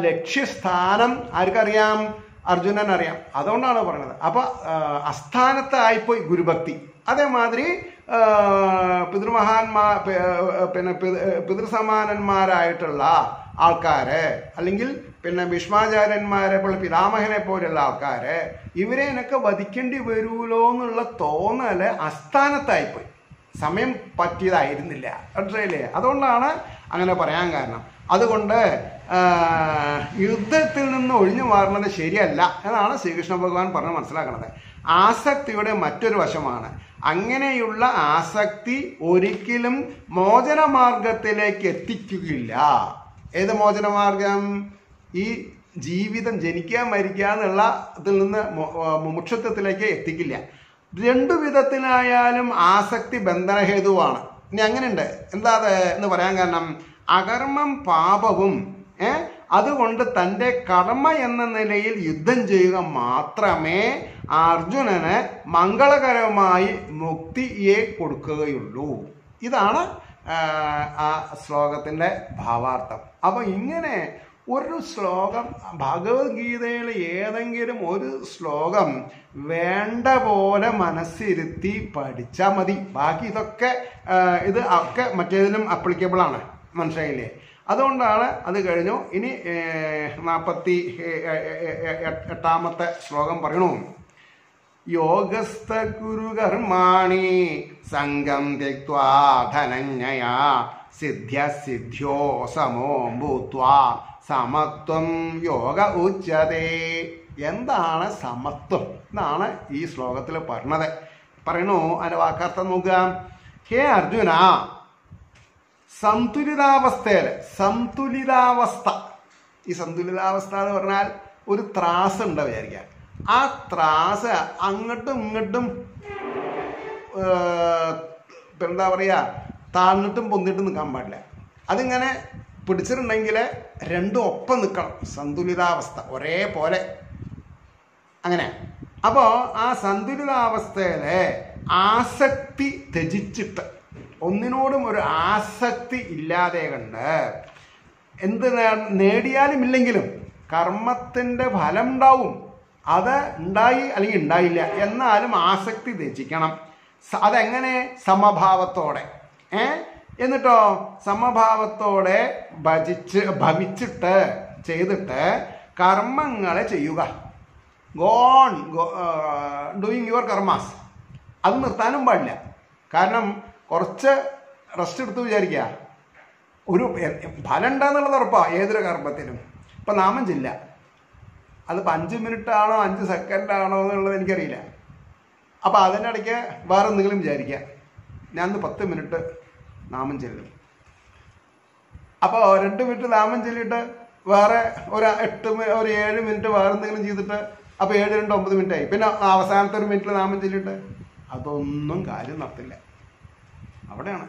ലക്ഷ്യസ്ഥാനം ആർക്കറിയാം? അർജുനൻ അറിയാം അതുകൊണ്ടാണ് പറയുന്നത് അപ്പൊ ആ, അസ്ഥാനത്തായിപ്പോയി ഗുരുഭക്തി. അതേമാതിരി പിതൃമഹാന്മാ പിന്നെ പിതൃസമാനന്മാരായിട്ടുള്ള ആൾക്കാരെ അല്ലെങ്കിൽ പിന്നെ ഭീഷ്മാചാര്യന്മാരെ പോലെ പിതാമഹനെ പോലെയുള്ള ആൾക്കാരെ ഇവരെ എന്നൊക്കെ വധിക്കേണ്ടി വരുമല്ലോ എന്നുള്ള തോന്നൽ അസ്ഥാനത്തായിപ്പോയി സമയം പറ്റിയതായിരുന്നില്ല. മനസ്സിലായില്ലേ? അതുകൊണ്ടാണ് അങ്ങനെ പറയാൻ കാരണം. അതുകൊണ്ട് യുദ്ധത്തിൽ നിന്ന് ഒഴിഞ്ഞു മാറുന്നത് ശരിയല്ല എന്നാണ് ശ്രീകൃഷ്ണ ഭഗവാൻ പറഞ്ഞ് മനസ്സിലാക്കുന്നത് ആസക്തിയുടെ മറ്റൊരു വശമാണ്. അങ്ങനെയുള്ള ആസക്തി ഒരിക്കലും മോചനമാർഗത്തിലേക്ക് എത്തിക്കുകയില്ല. ഏത് മോചനമാർഗം? ഈ ജീവിതം ജനിക്കുക മരിക്കുക എന്നുള്ള ഇതിൽ നിന്ന് മുക്ഷത്വത്തിലേക്ക് എത്തിക്കില്ല. രണ്ടു വിധത്തിലായാലും ആസക്തി ബന്ധനഹേതുവാണ്. ഇനി അങ്ങനെയുണ്ട്. എന്താ എന്ന് പറയാൻ കാരണം? അകർമ്മം പാപവും ഏ? അതുകൊണ്ട് തന്റെ കർമ്മ എന്ന നിലയിൽ യുദ്ധം ചെയ്യുക മാത്രമേ അർജുനന് മംഗളകരമായി മുക്തിയെ കൊടുക്കുകയുള്ളൂ. ഇതാണ് ആ, ശ്ലോകത്തിന്റെ ഭാവാർത്ഥം. അപ്പോൾ ഇങ്ങനെ ഒരു ശ്ലോകം ഭഗവത്ഗീതയിൽ ഏതെങ്കിലും ഒരു ശ്ലോകം വേണ്ട പോലെ മനസ്സിരുത്തി പഠിച്ചാൽ മതി. ബാക്കി ഇതൊക്കെ ഇത് ഒക്കെ മറ്റേതിലും അപ്ലിക്കബിൾ ആണ്. മനസ്സിലായില്ലേ? അതുകൊണ്ടാണ് അത് കഴിഞ്ഞു. ഇനി നാൽപ്പത്തി എട്ടാമത്തെ ശ്ലോകം പറയണു. യോഗസ്ഥ കുരുകർമാണി സംഘം സിദ്ധ്യ സിദ്ധ്യോ സമോ ഭൂത്വാ സമത്വം യോഗ ഉച്ചതേ. എന്താണ് സമത്വം? എന്നാണ് ഈ ശ്ലോകത്തിൽ പറഞ്ഞത്. പറയണു അതിന്റെ വാക്കർത്ഥം നോക്കുക. ഹേ അർജുന സന്തുലിതാവസ്ഥയിൽ സന്തുലിതാവസ്ഥ. ഈ സന്തുലിതാവസ്ഥ എന്ന് പറഞ്ഞാൽ ഒരു ത്രാസ് ഉണ്ട് വിചാരിക്കാം ആ ത്രാസ് അങ്ങോട്ടും ഇങ്ങോട്ടും എന്താ പറയുക താഴ്ന്നിട്ടും പൊന്നിട്ടും നിൽക്കാൻ പാടില്ല. അതിങ്ങനെ പിടിച്ചിട്ടുണ്ടെങ്കിൽ രണ്ടും ഒപ്പം നിൽക്കണം സന്തുലിതാവസ്ഥ ഒരേപോലെ. അങ്ങനെ. അപ്പോൾ ആ സന്തുലിതാവസ്ഥയിലെ ആസക്തി ത്യജിച്ചിട്ട് ഒന്നിനോടും ഒരു ആസക്തി ഇല്ലാതെ കണ്ട് എന്ത് നേടിയാലും ഇല്ലെങ്കിലും കർമ്മത്തിന്റെ ഫലം ഉണ്ടാവും അത് ഉണ്ടായി അല്ലെങ്കിൽ ഉണ്ടായില്ല എന്നാലും ആസക്തി ത്യജിക്കണം. അതെങ്ങനെ? സമഭാവത്തോടെ. ഏ? എന്നിട്ടോ? സമഭാവത്തോടെ ഭജിച്ച് ഭവിച്ചിട്ട് ചെയ്തിട്ട് കർമ്മങ്ങളെ ചെയ്യുക. ഗോൺ ഡൂയിങ് യുവർ കർമാസ് അത് നിർത്താനും പാടില്ല. കാരണം കുറച്ച് റെസ്റ്റ് എടുത്ത് വിചാരിക്കുക. ഒരു ഫലം ഉണ്ടെന്നുള്ളത് ഉറപ്പാ ഏതൊരു കർമ്മത്തിനും ഇപ്പം നാമം ചില്ല. അതിപ്പോൾ അഞ്ച് മിനിറ്റ് ആണോ അഞ്ച് സെക്കൻഡ് ആണോ എന്നുള്ളത് എനിക്കറിയില്ല. അപ്പോൾ അതിനിടയ്ക്ക് വേറെ എന്തെങ്കിലും വിചാരിക്കുക. ഞാൻ ഇന്ന് പത്ത് മിനിറ്റ് നാമം ചെല്ലും. അപ്പോൾ രണ്ട് മിനിറ്റ് നാമം ചെല്ലിയിട്ട് വേറെ ഒരു എട്ട് ഒരു ഏഴ് മിനിറ്റ് വേറെ എന്തെങ്കിലും ചെയ്തിട്ട് അപ്പോൾ ഏഴ് രണ്ട് ഒമ്പത് മിനിറ്റ് ആയി പിന്നെ അവസാനത്തെ ഒരു മിനിറ്റിൽ നാമം ചെല്ലിയിട്ട് അതൊന്നും കാര്യം നടത്തില്ല. അവിടെയാണ്.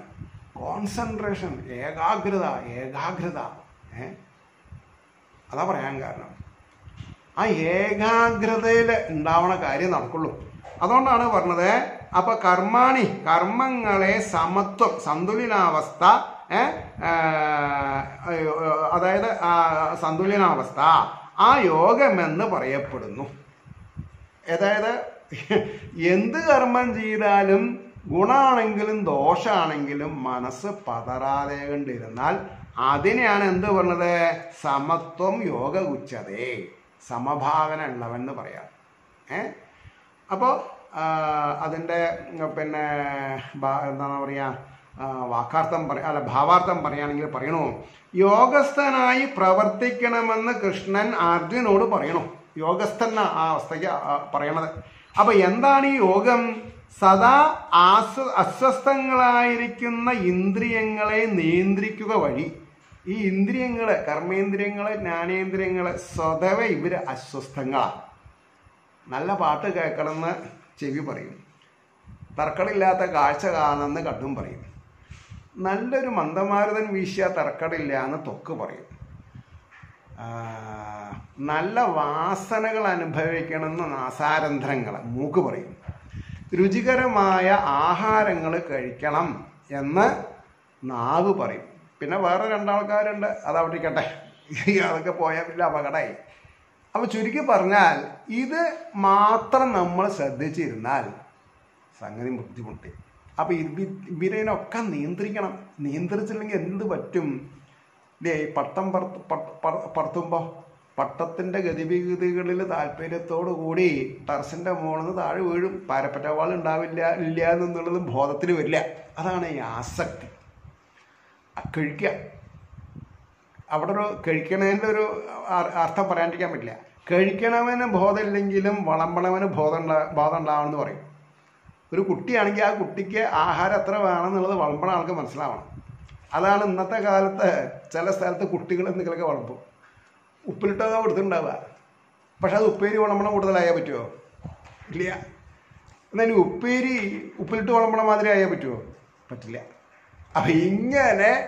കോൺസെൻട്രേഷൻ ഏകാഗ്രത ഏകാഗ്രത. ഏ? അതാ പറയാൻ കാരണം. ആ ഏകാഗ്രതയിൽ ഉണ്ടാവണ കാര്യം നടക്കുള്ളൂ. അതുകൊണ്ടാണ് പറഞ്ഞത് അപ്പൊ കർമാണി കർമ്മങ്ങളെ സമത്വം സന്തുലിനാവസ്ഥ അതായത് സന്തുലിനാവസ്ഥ ആ യോഗമെന്ന് പറയപ്പെടുന്നു. അതായത് എന്ത് കർമ്മം ചെയ്താലും ഗുണാണെങ്കിലും ദോഷമാണെങ്കിലും മനസ്സ് പതറാതെ കണ്ടിരുന്നാൽ അതിനെയാണ് എന്ത് പറഞ്ഞത്? സമത്വം യോഗ ഉച്ചതേ സമഭാവന ഉള്ളവൻ എന്ന് പറയാം. ഏ? അപ്പോൾ അതിന്റെ പിന്നെ എന്താണ് പറയുക വാക്കാർത്ഥം പറ അല്ല ഭാവാർത്ഥം പറയുകയാണെങ്കിൽ പറയണോ? യോഗസ്ഥനായി പ്രവർത്തിക്കണമെന്ന് കൃഷ്ണൻ അർജുനോട് പറയണു. യോഗസ്ഥൻ എന്നാ ആ അവസ്ഥയ്ക്ക് പറയണത്. അപ്പൊ എന്താണ് ഈ യോഗം? സദാ ആസ്വ അസ്വസ്ഥങ്ങളായിരിക്കുന്ന ഇന്ദ്രിയങ്ങളെ നിയന്ത്രിക്കുക വഴി. ഈ ഇന്ദ്രിയങ്ങൾ കർമ്മേന്ദ്രിയങ്ങൾ ജ്ഞാനേന്ദ്രിയങ്ങൾ സ്വതവേ ഇവർ അസ്വസ്ഥങ്ങളാണ് നല്ല പാട്ട് കേൾക്കണമെന്ന് ചെവി പറയും. തർക്കടില്ലാത്ത കാഴ്ച കാണുമെന്ന് കണ്ണും പറയും. നല്ലൊരു മന്ദമാരുതൻ വീശിയ തർക്കടില്ല എന്ന് തൊക്ക് പറയും. നല്ല വാസനകൾ അനുഭവിക്കണമെന്ന് നാസാരന്ധ്രങ്ങൾ മൂക്ക് പറയും. രുചികരമായ ആഹാരങ്ങൾ കഴിക്കണം എന്ന് നാവ് പറയും. പിന്നെ വേറെ രണ്ടാൾക്കാരുണ്ട് അത് അവിടെ ഇരിക്കട്ടെ അതൊക്കെ പോയാൽ പിന്നെ അപകടമായി അപ്പം ചുരുക്കി പറഞ്ഞാൽ ഇത് മാത്രം നമ്മൾ ശ്രദ്ധിച്ചിരുന്നാൽ സംഗതി ബുദ്ധിമുട്ടി. അപ്പോൾ ഇവ ഇവരതിനൊക്കെ നിയന്ത്രിക്കണം. നിയന്ത്രിച്ചില്ലെങ്കിൽ എന്ത് പറ്റും? പട്ടം പറത്ത് പട്ട- പറ- പറത്തുമ്പോൾ പട്ടത്തിന്റെ ഗതിവിഗതികളിൽ താല്പര്യത്തോടു കൂടി ടെറസിന്റെ മുകളിൽ നിന്ന് താഴെ വീഴും. പാരപ്പറ്റവാൾ ഉണ്ടാവില്ല ഇല്ല എന്നുള്ളത് ബോധത്തിൽ വരില്ല. അതാണ് ഈ ആസക്തി. കഴിക്കുക അവിടെ ഒരു കഴിക്കണതിന്റെ ഒരു അർത്ഥം പറയാണ്ടിരിക്കാൻ പറ്റില്ല. കഴിക്കണവന് ബോധമില്ലെങ്കിലും വളമ്പണവന് ബോധം ബോധം ഉണ്ടാവണമെന്ന് പറയും. ഒരു കുട്ടിയാണെങ്കിൽ ആ കുട്ടിക്ക് ആഹാരം എത്ര വേണം എന്നുള്ളത് വളമ്പണ ആൾക്ക് മനസ്സിലാവണം. അതാണ് ഇന്നത്തെ കാലത്ത് ചില സ്ഥലത്ത് കുട്ടികൾ എന്തെങ്കിലുമൊക്കെ വളർത്തും. ഉപ്പിലിട്ടതാ കൊടുത്തിട്ടുണ്ടാവുക. പക്ഷെ അത് ഉപ്പേരി വളമ്പണം കൂടുതലായാൽ പറ്റുമോ? ഇല്ല. എന്നാലും ഉപ്പേരി ഉപ്പിലിട്ട് വളമ്പണം മാതിരി ആയാൽ പറ്റുമോ? പറ്റില്ല. അപ്പം ഇങ്ങനെ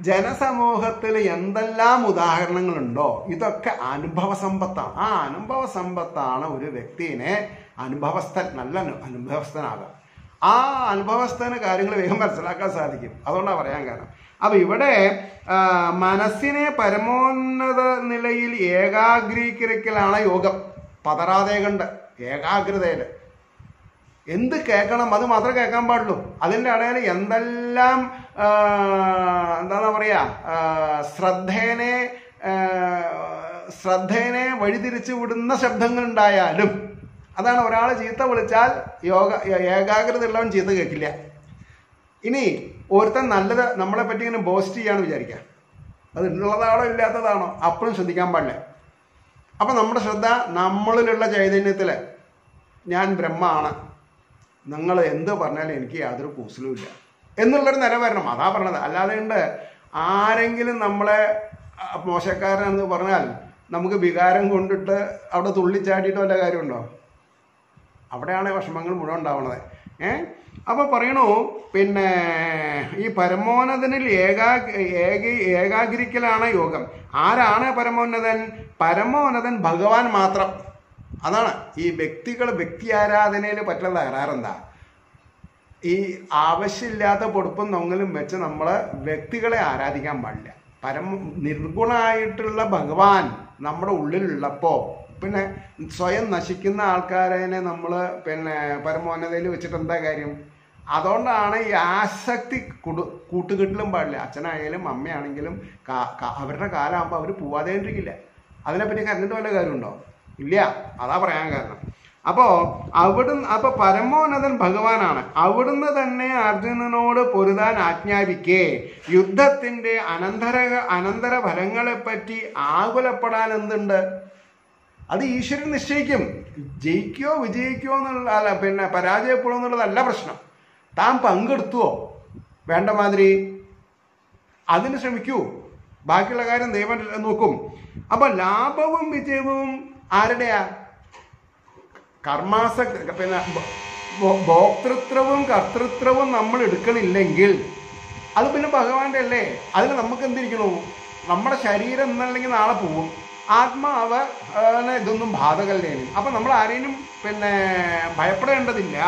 ജനസമൂഹത്തിൽ എന്തെല്ലാം ഉദാഹരണങ്ങളുണ്ടോ? ഇതൊക്കെ അനുഭവ സമ്പത്താണ്. ആ അനുഭവ സമ്പത്താണ് ഒരു വ്യക്തിനെ അനുഭവസ്ഥൻ നല്ല അനുഭവസ്ഥനാകാം ആ അനുഭവസ്ഥന് കാര്യങ്ങൾ വേഗം മനസ്സിലാക്കാൻ സാധിക്കും. അതുകൊണ്ടാണ് പറയാൻ കാരണം. അപ്പൊ ഇവിടെ മനസ്സിനെ പരമോന്നത നിലയിൽ ഏകാഗ്രീകരിക്കലാണ് യോഗം. പതറാതെ കണ്ട് ഏകാഗ്രതയിൽ. എന്ത് കേൾക്കണം? അത് മാത്രമേ കേൾക്കാൻ പാടുള്ളൂ. അതിന്റെ ഇടയിൽ എന്തെല്ലാം എന്താണ് പറയുക ശ്രദ്ധേനെ ശ്രദ്ധേനെ വഴിതിരിച്ചു വിടുന്ന ശബ്ദങ്ങൾ ഉണ്ടായാലും അതാണ് ഒരാൾ ചീത്ത വിളിച്ചാൽ യോഗ ഏകാഗ്രത ഉള്ളവൻ ചീത്ത കേൾക്കില്ല. ഇനി ഒരുത്തൻ നല്ലത് നമ്മളെ പറ്റി ഇങ്ങനെ ബോസ്റ്റ് ചെയ്യാന്ന് വിചാരിക്കുക. അത് ഉള്ളതാണോ ഇല്ലാത്തതാണോ അപ്പോഴും ശ്രദ്ധിക്കാൻ പാടില്ല. അപ്പൊ നമ്മുടെ ശ്രദ്ധ നമ്മളിലുള്ള ചൈതന്യത്തിൽ. ഞാൻ ബ്രഹ്മാണ് നിങ്ങൾ എന്ത് പറഞ്ഞാലും എനിക്ക് യാതൊരു കൂസലുമില്ല എന്നുള്ളൊരു നില വരണം. അതാ പറഞ്ഞത്. അല്ലാതെ ഉണ്ട് ആരെങ്കിലും നമ്മളെ മോശക്കാരനെന്ന് പറഞ്ഞാൽ നമുക്ക് വികാരം കൊണ്ടിട്ട് അവിടെ തുള്ളിച്ചാടിയിട്ട് വല്ല കാര്യമുണ്ടോ? അവിടെയാണ് വിഷമങ്ങൾ മുഴുവൻ ഉണ്ടാവുന്നത്. ഏ? അപ്പൊ പറയണു പിന്നെ ഈ പരമോന്നതനിൽ ഏകാ ഏക ഏകാഗ്രിക്കലാണ് യോഗം. ആരാണ് പരമോന്നതൻ? പരമോന്നതൻ ഭഗവാൻ മാത്രം. അതാണ്. ഈ വ്യക്തികൾ വ്യക്തി ആരാധനയിൽ പറ്റുന്ന തകരാറെന്താ? ഈ ആവശ്യമില്ലാത്ത പൊടുപ്പും നൊങ്ങലും വെച്ച് നമ്മൾ വ്യക്തികളെ ആരാധിക്കാൻ പാടില്ല. പരമ നിർഗുണമായിട്ടുള്ള ഭഗവാൻ നമ്മുടെ ഉള്ളിലുള്ളപ്പോൾ പിന്നെ സ്വയം നശിക്കുന്ന ആൾക്കാരനെ നമ്മൾ പിന്നെ പരമോന്നതയിൽ വെച്ചിട്ട് എന്താ കാര്യം? അതുകൊണ്ടാണ് ഈ ആസക്തി കുടു കൂട്ടുകെട്ടിലും പാടില്ല. അച്ഛനായാലും അമ്മയാണെങ്കിലും അവരുടെ കാലമാകുമ്പോൾ അവർ പോവാതെ ഇരിക്കില്ല അതിനെപ്പറ്റി കരഞ്ഞിട്ട് വല്ല കാര്യമുണ്ടോ? ഇല്ല. അതാ പറയാൻ കാരണം. അപ്പോ അവിടുന്ന് അപ്പൊ പരമോന്നതൻ ഭഗവാനാണ്. അവിടുന്ന് തന്നെ അർജുനനോട് പൊരുതാൻ ആജ്ഞാപിക്കേ. യുദ്ധത്തിന്റെ അനന്തര അനന്തര ഫലങ്ങളെപ്പറ്റി ആകുലപ്പെടാൻ എന്തുണ്ട്? അത് ഈശ്വരൻ നിശ്ചയിക്കും. ജയിക്കോ വിജയിക്കോ എന്നുള്ള അല്ല പിന്നെ പരാജയപ്പെടുമോ എന്നുള്ളതല്ല പ്രശ്നം. താൻ പങ്കെടുത്തുവോ? വേണ്ട മാതിരി. അതിന് ശ്രമിക്കൂ. ബാക്കിയുള്ള കാര്യം ദൈവം നോക്കും. അപ്പൊ ലാഭവും വിജയവും ആരുടെയാ? കർമാസ പിന്നെ ഭോക്തൃത്വവും കർത്തൃത്വവും നമ്മൾ എടുക്കണില്ലെങ്കിൽ അത് പിന്നെ ഭഗവാന്റെ അല്ലേ? അതിന് നമുക്ക് എന്തിരിക്കണു നമ്മുടെ ശരീരം എന്നല്ലെങ്കിൽ നാളെ പോവും. ആത്മാവ് ഇതൊന്നും ബാധകല്ലേനും. അപ്പൊ നമ്മൾ ആരെയും പിന്നെ ഭയപ്പെടേണ്ടതില്ല.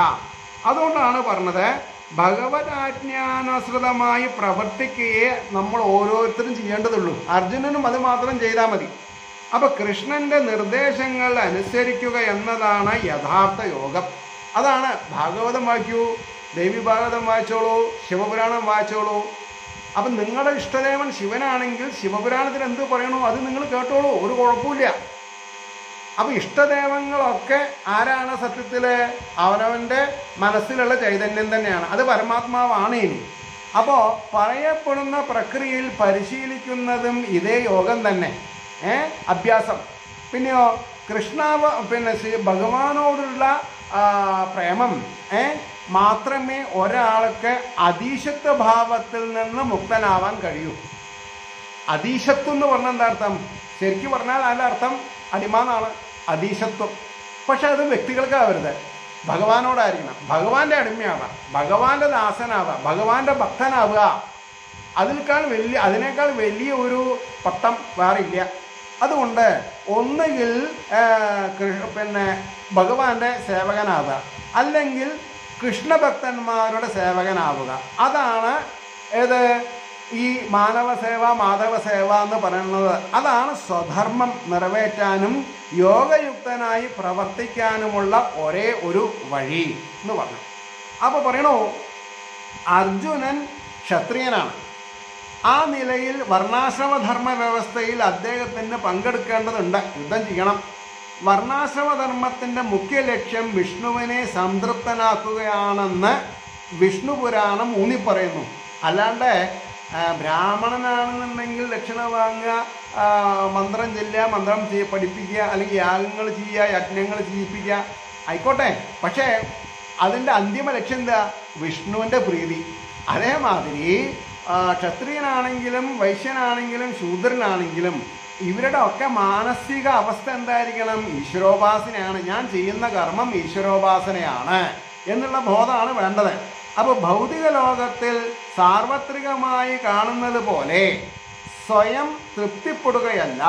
അതുകൊണ്ടാണ് പറഞ്ഞത് ഭഗവത് ആജ്ഞാനുസൃതമായി പ്രവർത്തിക്കുകയെ നമ്മൾ ഓരോരുത്തരും ചെയ്യേണ്ടതുള്ളൂ. അർജുനനും അത് മാത്രം ചെയ്താൽ മതി. അപ്പൊ കൃഷ്ണന്റെ നിർദ്ദേശങ്ങൾ അനുസരിക്കുക എന്നതാണ് യഥാർത്ഥ യോഗം. അതാണ് ഭാഗവതം വായിക്കൂ ദേവി ഭാഗവതം വായിച്ചോളൂ ശിവപുരാണം വായിച്ചോളൂ അപ്പൊ നിങ്ങളുടെ ഇഷ്ടദേവൻ ശിവനാണെങ്കിൽ ശിവപുരാണത്തിൽ എന്ത് പറയണോ അത് നിങ്ങൾ കേട്ടോളൂ ഒരു കുഴപ്പമില്ല അപ്പം ഇഷ്ടദേവങ്ങളൊക്കെ ആരാണ് സത്യത്തിൽ അവനവന്റെ മനസ്സിലുള്ള ചൈതന്യം തന്നെയാണ്. അത് പരമാത്മാവാണ് ഇനി. അപ്പോൾ പറയപ്പെടുന്ന പ്രക്രിയയിൽ പരിശീലിക്കുന്നതും ഇതേ യോഗം തന്നെ. ഏ? അഭ്യാസം. പിന്നെയോ കൃഷ്ണാവ പിന്നെ ഭഗവാനോടുള്ള പ്രേമം. ഏ? മാത്രമേ ഒരാൾക്ക് അതീശത്വ ഭാവത്തിൽ നിന്ന് മുക്തനാവാൻ കഴിയൂ. അതീശത്വം എന്ന് പറഞ്ഞാൽ എന്താ അർത്ഥം? ശരിക്കും പറഞ്ഞാൽ അതിന്റെ അർത്ഥം അടിമാന്നാണ് അതീശത്വം. പക്ഷെ അത് വ്യക്തികൾക്കാവരുത് ഭഗവാനോടായിരിക്കണം. ഭഗവാന്റെ അടിമയാവുക ഭഗവാന്റെ ദാസനാവുക ഭഗവാന്റെ ഭക്തനാവുക. അതിനേക്കാൾ വലിയ അതിനേക്കാൾ വലിയ ഒരു പട്ടം വേറെ ഇല്ല. അതുകൊണ്ട് ഒന്നുകിൽ പിന്നെ ഭഗവാന്റെ സേവകനാവുക. അല്ലെങ്കിൽ കൃഷ്ണഭക്തന്മാരുടെ സേവകനാവുക. അതാണ് ഏത്? ഈ മാനവ സേവ മാധവ സേവ എന്ന് പറയുന്നത്. അതാണ് സ്വധർമ്മം നിറവേറ്റാനും യോഗയുക്തനായി പ്രവർത്തിക്കാനുമുള്ള ഒരേ ഒരു വഴി എന്ന് പറഞ്ഞു. അപ്പോൾ പറയണു അർജുനൻ ക്ഷത്രിയനാണ്. ആ നിലയിൽ വർണാശ്രമധർമ്മ വ്യവസ്ഥയിൽ അദ്ദേഹത്തിന് പങ്കെടുക്കേണ്ടതുണ്ട്. യുദ്ധം ചെയ്യണം. വർണാശ്രമധർമ്മത്തിന്റെ മുഖ്യ ലക്ഷ്യം വിഷ്ണുവിനെ സംതൃപ്തനാക്കുകയാണെന്ന് വിഷ്ണു പുരാണം ഊന്നി പറയുന്നു അല്ലാണ്ട് ബ്രാഹ്മണനാണെന്നുണ്ടെങ്കിൽ ദക്ഷിണ വാങ്ങുക മന്ത്രം ചെല്ലുക മന്ത്രം പഠിപ്പിക്കുക അല്ലെങ്കിൽ യാഗങ്ങൾ ചെയ്യുക യജ്ഞങ്ങൾ ചെയ്യിപ്പിക്കുക ആയിക്കോട്ടെ. പക്ഷേ അതിന്റെ അന്തിമ ലക്ഷ്യം എന്താ? വിഷ്ണുവിന്റെ പ്രീതി. അതേമാതിരി ക്ഷത്രിയനാണെങ്കിലും വൈശ്യനാണെങ്കിലും ശൂദ്രനാണെങ്കിലും ഇവരുടെ ഒക്കെ മാനസിക അവസ്ഥ എന്തായിരിക്കണം? ഈശ്വരോപാസനയാണ്. ഞാൻ ചെയ്യുന്ന കർമ്മം ഈശ്വരോപാസനയാണ് എന്നുള്ള ബോധമാണ് വേണ്ടത്. അപ്പോൾ ഭൗതിക ലോകത്തിൽ സാർവത്രികമായി കാണുന്നത് പോലെ സ്വയം തൃപ്തിപ്പെടുകയല്ല.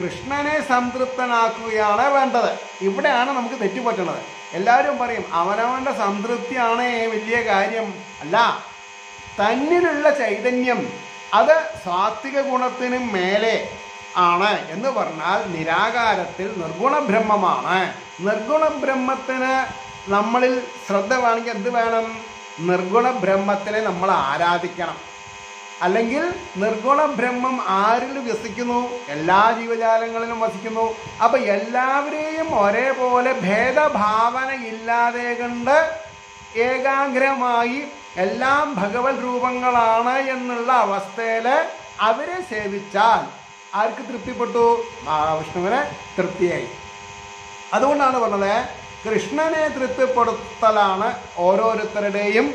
കൃഷ്ണനെ സംതൃപ്തനാക്കുകയാണ് വേണ്ടത്. ഇവിടെയാണ് നമുക്ക് തെറ്റുപറ്റുന്നത് എല്ലാവരും പറയും അവനവന്റെ സംതൃപ്തിയാണ് വലിയ കാര്യം അല്ല. തന്നിലുള്ള ചൈതന്യം അത് സാത്വിക ഗുണത്തിനും മേലെ ആണ് എന്ന് പറഞ്ഞാൽ നിരാകാരത്തിൽ നിർഗുണ ബ്രഹ്മമാണ് നിർഗുണ ബ്രഹ്മത്തിന് നമ്മളിൽ ശ്രദ്ധ വേണമെങ്കിൽ എന്ത് വേണം? നിർഗുണ ബ്രഹ്മത്തിനെ നമ്മൾ ആരാധിക്കണം. അല്ലെങ്കിൽ നിർഗുണ ബ്രഹ്മം ആരിൽ വസിക്കുന്നു? എല്ലാ ജീവജാലങ്ങളിലും വസിക്കുന്നു. അപ്പൊ എല്ലാവരെയും ഒരേപോലെ ഭേദഭാവന ഇല്ലാതെ കണ്ട് ഏകാഗ്രമായി എല്ലാം ഭഗവത് രൂപങ്ങളാണ് എന്നുള്ള അവസ്ഥയിൽ അവരെ സേവിച്ചാൽ ആർക്ക് തൃപ്തിപ്പെട്ടു? മഹാവിഷ്ണുവിനെ തൃപ്തിയായി. അതുകൊണ്ടാണ് പറഞ്ഞത് കൃഷ്ണനെ തൃപ്തിപ്പെടുത്തലാണ് ഓരോരുത്തരുടെയും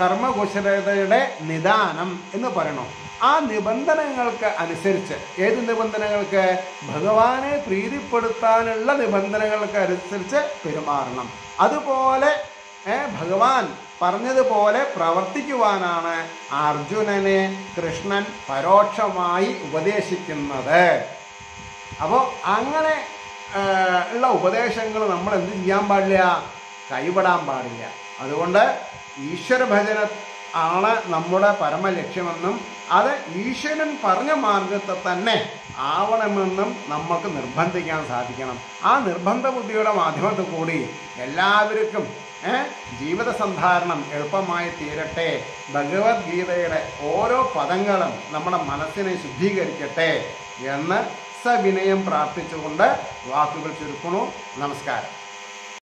കർമ്മകുശലതയുടെ നിദാനം എന്ന് പറയണം. ആ നിബന്ധനകൾക്ക് അനുസരിച്ച് ഏത് നിബന്ധനകൾക്ക്? ഭഗവാനെ പ്രീതിപ്പെടുത്താനുള്ള നിബന്ധനകൾക്ക് അനുസരിച്ച് പെരുമാറണം. അതുപോലെ ഭഗവാൻ പറഞ്ഞതുപോലെ പ്രവർത്തിക്കുവാനാണ് അർജുനനെ കൃഷ്ണൻ പരോക്ഷമായി ഉപദേശിക്കുന്നത്. അപ്പോൾ അങ്ങനെ ഉള്ള ഉപദേശങ്ങൾ നമ്മൾ എന്ത് ചെയ്യാൻ പാടില്ല? കൈവിടാൻ പാടില്ല. അതുകൊണ്ട് ഈശ്വര ഭജന ആണ് നമ്മുടെ പരമലക്ഷ്യമെന്നും അത് ഈശ്വരൻ പറഞ്ഞ മാർഗത്തെ തന്നെ ആവണമെന്നും നമുക്ക് നിർബന്ധിക്കാൻ സാധിക്കണം. ആ നിർബന്ധ ബുദ്ധിയുടെ മാധ്യമത്തിൽ കൂടി എല്ലാവർക്കും ഏ, ജീവിത സന്ധാരണം എളുപ്പമായി തീരട്ടെ. ഭഗവത്ഗീതയുടെ ഓരോ പദങ്ങളും നമ്മുടെ മനസ്സിനെ ശുദ്ധീകരിക്കട്ടെ എന്ന് സവിനയം പ്രാർത്ഥിച്ചുകൊണ്ട് വാക്കുകൾ ചുരുക്കണു നമസ്കാരം.